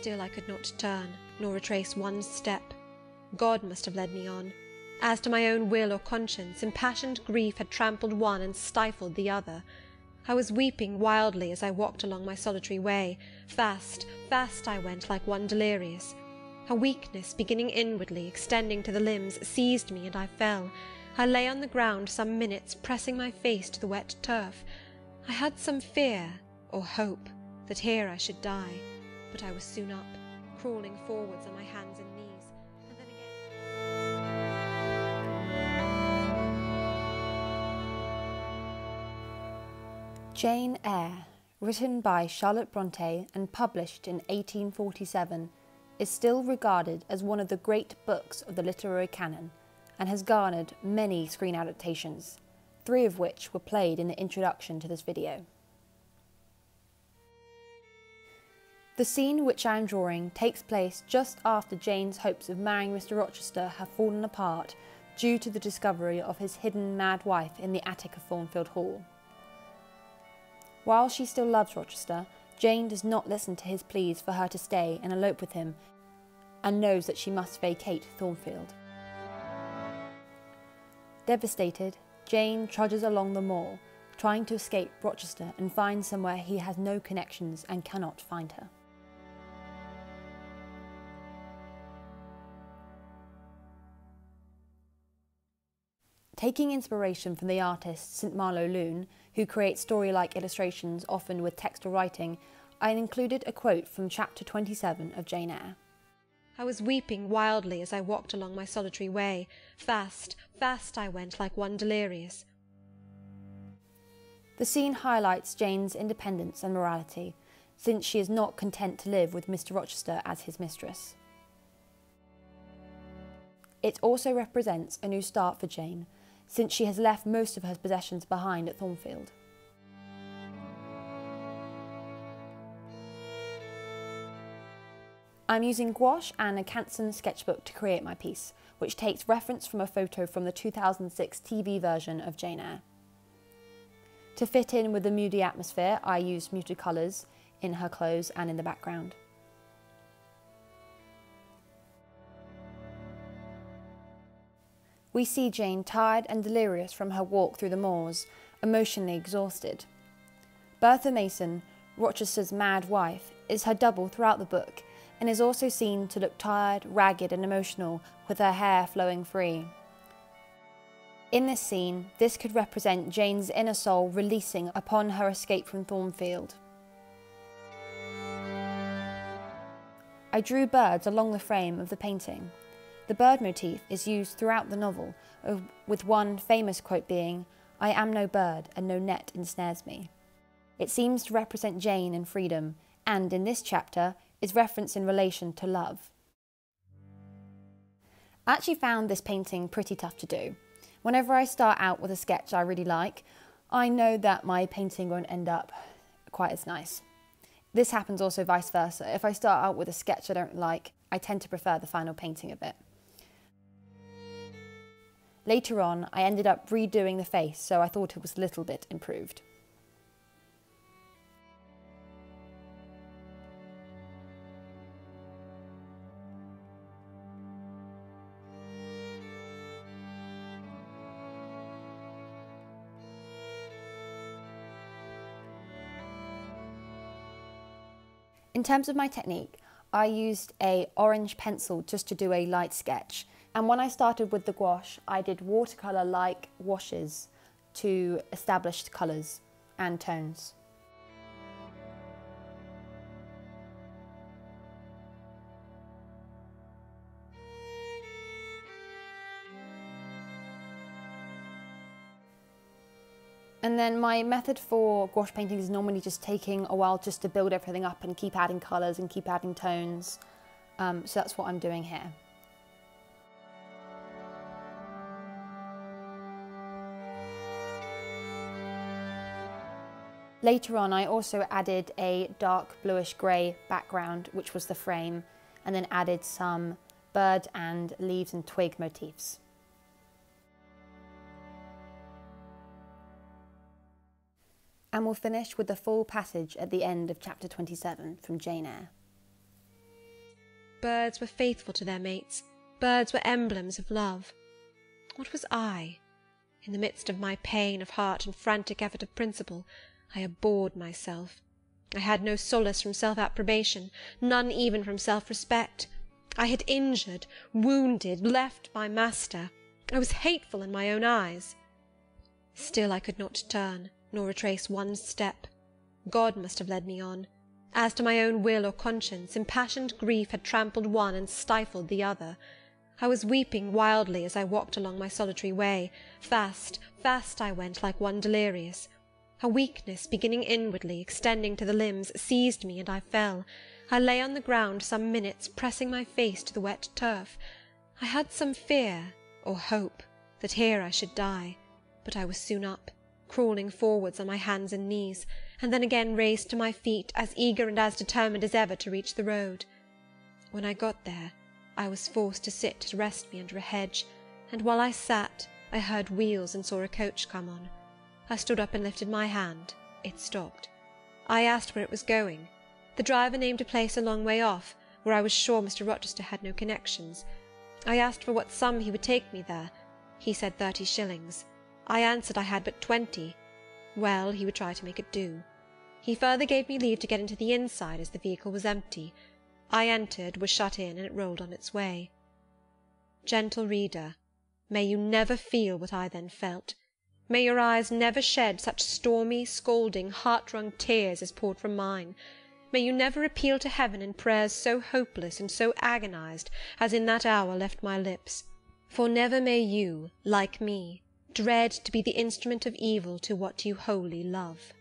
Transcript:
Still I could not turn, nor retrace one step. God must have led me on. As to my own will or conscience, impassioned grief had trampled one and stifled the other. I was weeping wildly as I walked along my solitary way. Fast, fast I went, like one delirious. A weakness, beginning inwardly, extending to the limbs, seized me, and I fell. I lay on the ground some minutes, pressing my face to the wet turf. I had some fear, or hope, that here I should die; but I was soon up, crawling forwards on my hands and knees, and then again. Jane Eyre, written by Charlotte Bronte and published in 1847, is still regarded as one of the great books of the literary canon and has garnered many screen adaptations, three of which were played in the introduction to this video. The scene which I am drawing takes place just after Jane's hopes of marrying Mr. Rochester have fallen apart due to the discovery of his hidden mad wife in the attic of Thornfield Hall. While she still loves Rochester, Jane does not listen to his pleas for her to stay and elope with him, and knows that she must vacate Thornfield. Devastated, Jane trudges along the moor, trying to escape Rochester and find somewhere he has no connections and cannot find her. Taking inspiration from the artist St Marlowe Lune, who creates story-like illustrations often with textual writing, I included a quote from chapter 27 of Jane Eyre. I was weeping wildly as I walked along my solitary way. Fast, fast I went, like one delirious. The scene highlights Jane's independence and morality, since she is not content to live with Mr. Rochester as his mistress. It also represents a new start for Jane, since she has left most of her possessions behind at Thornfield. I'm using gouache and a Canson sketchbook to create my piece, which takes reference from a photo from the 2006 TV version of Jane Eyre. To fit in with the moody atmosphere, I used muted colours in her clothes and in the background. We see Jane tired and delirious from her walk through the moors, emotionally exhausted. Bertha Mason, Rochester's mad wife, is her double throughout the book and is also seen to look tired, ragged, and emotional with her hair flowing free. In this scene, this could represent Jane's inner soul releasing upon her escape from Thornfield. I drew birds along the frame of the painting. The bird motif is used throughout the novel, uh, with one famous quote being, I am no bird and no net ensnares me. It seems to represent Jane and freedom, and in this chapter is referenced in relation to love. I actually found this painting pretty tough to do. Whenever I start out with a sketch I really like, I know that my painting won't end up quite as nice. This happens also vice versa. If I start out with a sketch I don't like, I tend to prefer the final painting of it. Later on, I ended up redoing the face, so I thought it was a little bit improved. In terms of my technique, I used a orange pencil just to do a light sketch. And when I started with the gouache, I did watercolour-like washes to establish colours and tones. And then my method for gouache painting is normally just taking a while just to build everything up and keep adding colours and keep adding tones. Um, so that's what I'm doing here. Later on I also added a dark bluish grey background which was the frame and then added some bird and leaves and twig motifs. And we'll finish with the full passage at the end of chapter 27 from Jane Eyre. Birds were faithful to their mates, birds were emblems of love. What was I? In the midst of my pain of heart and frantic effort of principle, I abhorred myself. I had no solace from self approbation, none even from self respect. I had injured, wounded, left my master. I was hateful in my own eyes. Still I could not turn, nor retrace one step. God must have led me on. As to my own will or conscience, impassioned grief had trampled one and stifled the other. I was weeping wildly as I walked along my solitary way. Fast, fast I went, like one delirious. A weakness, beginning inwardly, extending to the limbs, seized me, and I fell. I lay on the ground some minutes, pressing my face to the wet turf. I had some fear, or hope, that here I should die; but I was soon up, crawling forwards on my hands and knees, and then again raised to my feet, as eager and as determined as ever to reach the road. When I got there, I was forced to sit to rest me under a hedge, and while I sat, I heard wheels and saw a coach come on. I stood up and lifted my hand; it stopped. I asked where it was going. The driver named a place a long way off, where I was sure Mr. Rochester had no connections. I asked for what sum he would take me there. He said thirty shillings. I answered I had but twenty. Well, he would try to make it do. He further gave me leave to get into the inside, as the vehicle was empty. I entered, was shut in, and it rolled on its way. Gentle reader, may you never feel what I then felt! May your eyes never shed such stormy, scalding, heart-wrung tears as poured from mine! May you never appeal to heaven in prayers so hopeless and so agonized as in that hour left my lips; for never may you, like me, dread to be the instrument of evil to what you wholly love.